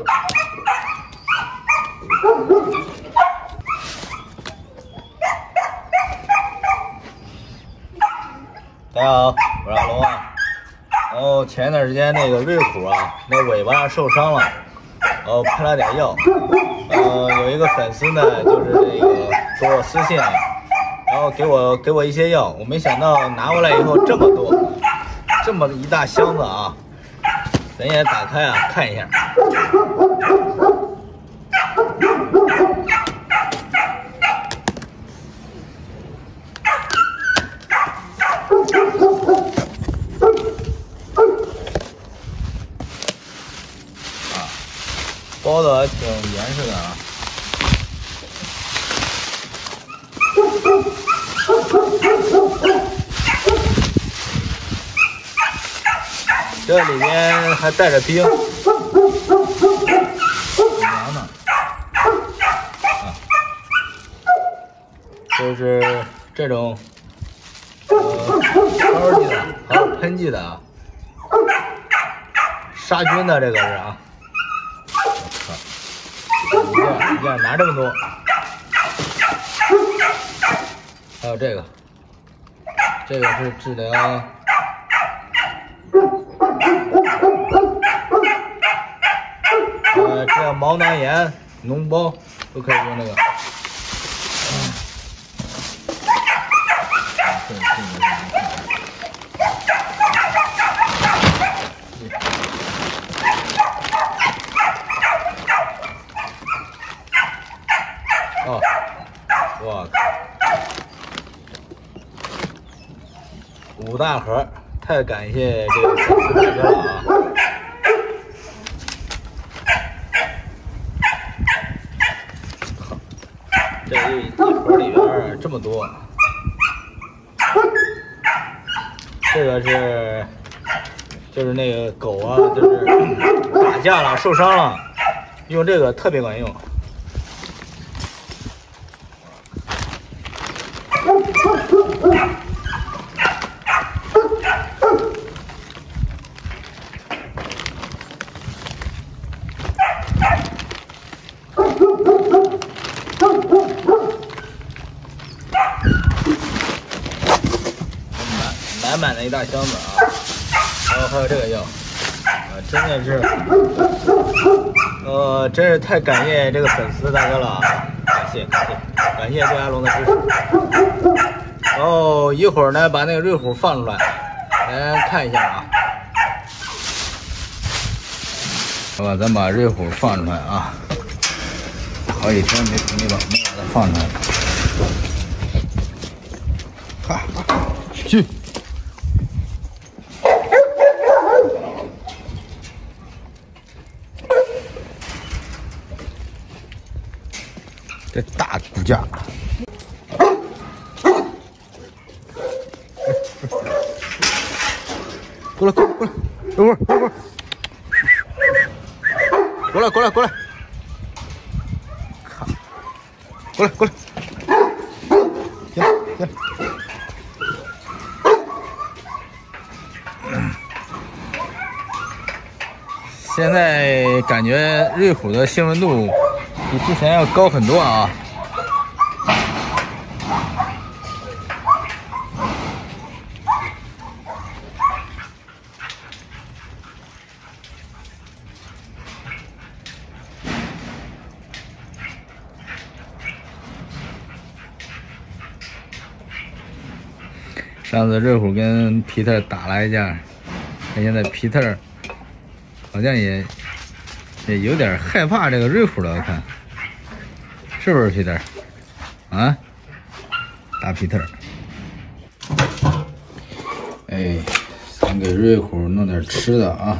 大家好，我是阿龙啊。然后前一段时间那个瑞虎啊，那尾巴受伤了，然后喷了点药。呃，有一个粉丝呢，就是那个给我私信啊，然后给我给我一些药，我没想到拿回来以后这么多，这么一大箱子啊。咱也打开啊，看一下。啊包的还挺严实的啊。这里面还带着冰，凉呢。啊，就是这种呃超剂的，还有喷剂的啊，杀菌的这个是啊。我靠你看，你看，拿这么多，还有这个，这个是治疗。呃，这样毛囊炎、脓包都可以用这个。哦，我靠，五大盒，太感谢这个粉丝大哥了啊！这一一盒里边这么多，这个是就是那个狗啊，就是打架了受伤了，用这个特别管用。满满的一大箱子啊，然后还有这个药，啊，真的是，呃，真是太感谢这个粉丝大哥了啊，感谢感谢感谢对阿龙的支持。然后一会儿呢，把那个瑞虎放出来，来看一下啊。好吧，咱把瑞虎放出来啊，好几天没没把没把它放出来了。去。大骨架，过来过来过来，等会儿等会儿，过来过来过来，看，过来过来，行行。现在感觉瑞虎的兴奋度比之前要高很多啊！上次瑞虎跟皮特打了一架，看现在皮特好像也也有点害怕这个瑞虎了，我看是不是皮特？啊，打皮特。哎，先给瑞虎弄点吃的啊。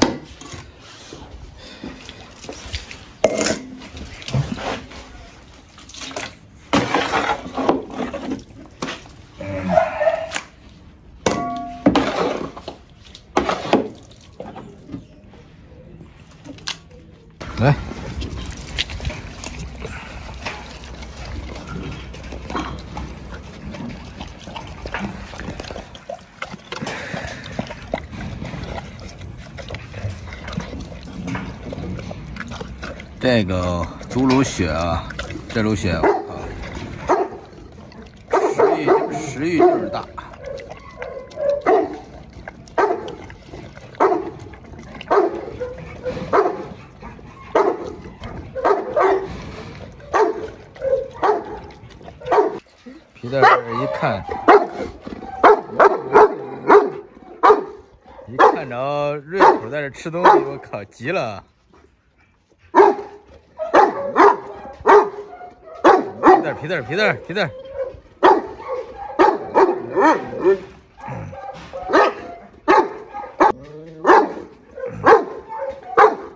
这个祖鲁雪啊，这鲁雪，啊，食欲食欲就是大。皮蛋儿一看，一看着瑞虎在这吃东西，我靠，急了。皮蛋儿，皮蛋儿，皮蛋儿，皮蛋儿。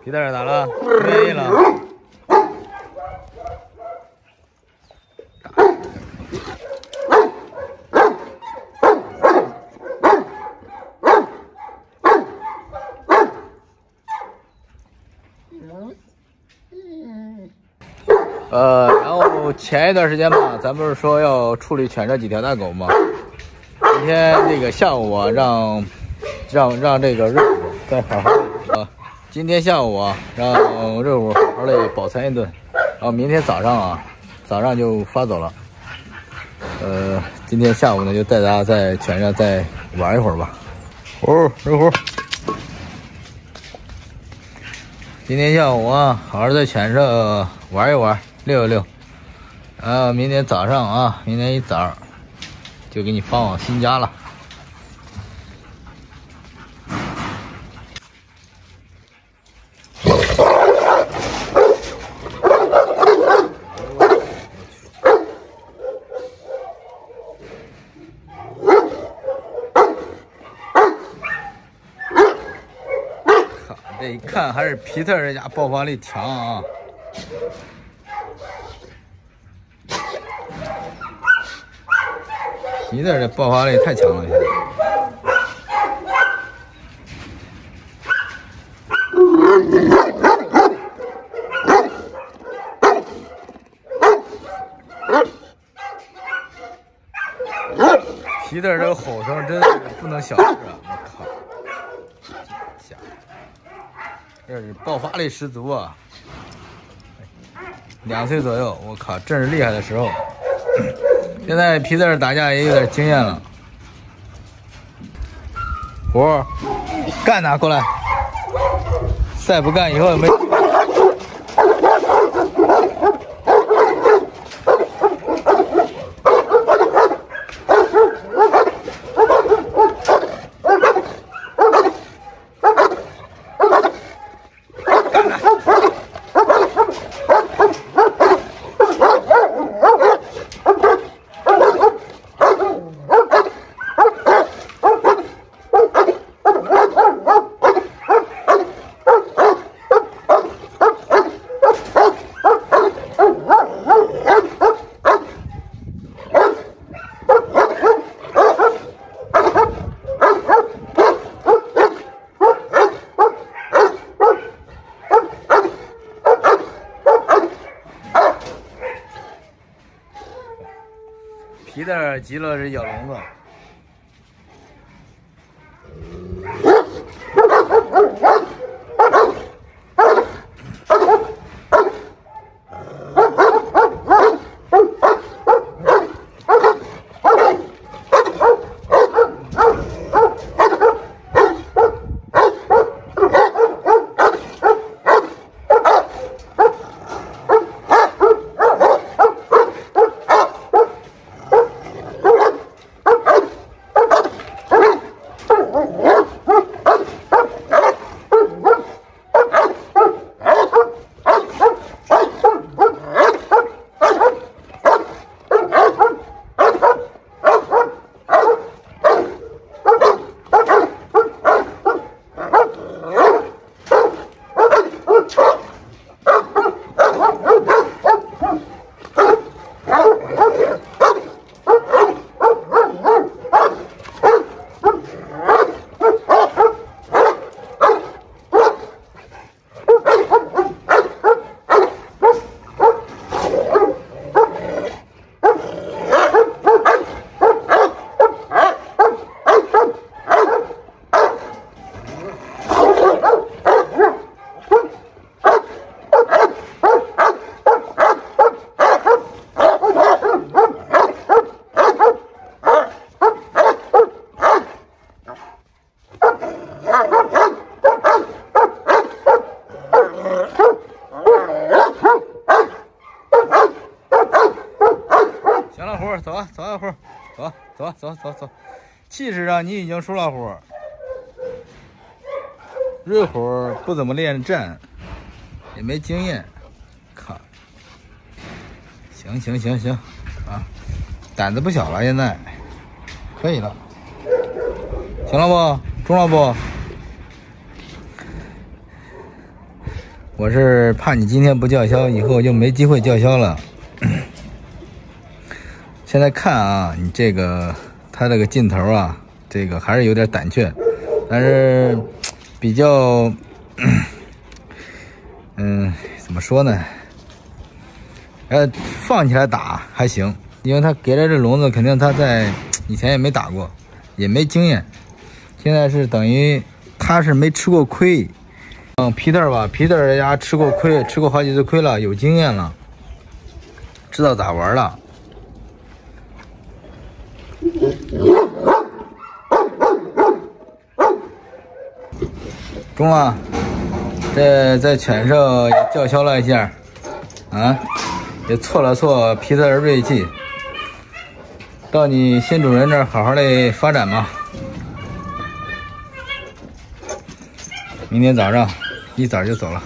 皮蛋儿咋了？不愿意了？呃，然后前一段时间吧，咱不是说要处理犬这几条大狗吗？今天这个下午啊，让让让这个肉虎再好好啊，今天下午啊，让肉虎好好的饱餐一顿，然后明天早上啊，早上就发走了。呃，今天下午呢，就带大家在犬上再玩一会儿吧。虎，肉虎。今天下午啊，好好在犬舍玩一玩，溜一溜。啊明天早上啊，明天一早就给你放往新家了。这一看还是皮特这家爆发力强啊！皮蛋这爆发力太强了，现在。皮蛋这个吼声真不能小视啊！我靠，下，这是爆发力十足啊！两岁左右，我靠，正是厉害的时候。现在皮特打架也有点经验了。虎，干他过来！再不干以后没。皮特急了是咬笼子。行了虎，走啊，走啊，虎，走，走，走，走，走。气势上你已经输了，虎。瑞虎不怎么练战，也没经验，靠。行行行行，啊，胆子不小了，现在可以了。行了不？中了不？我是怕你今天不叫嚣，以后就没机会叫嚣了。现在看啊，你这个他这个劲头啊，这个还是有点胆怯，但是比较，嗯，怎么说呢？呃，放起来打还行，因为他隔着这笼子，肯定他在以前也没打过，也没经验。现在是等于他是没吃过亏，嗯，皮特吧，皮特人家吃过亏，吃过好几次亏了，有经验了，知道咋玩了。中了，这在犬舍叫嚣了一下，啊，也挫了挫皮特的锐气。到你新主人这儿好好的发展吧。明天早上一早就走了。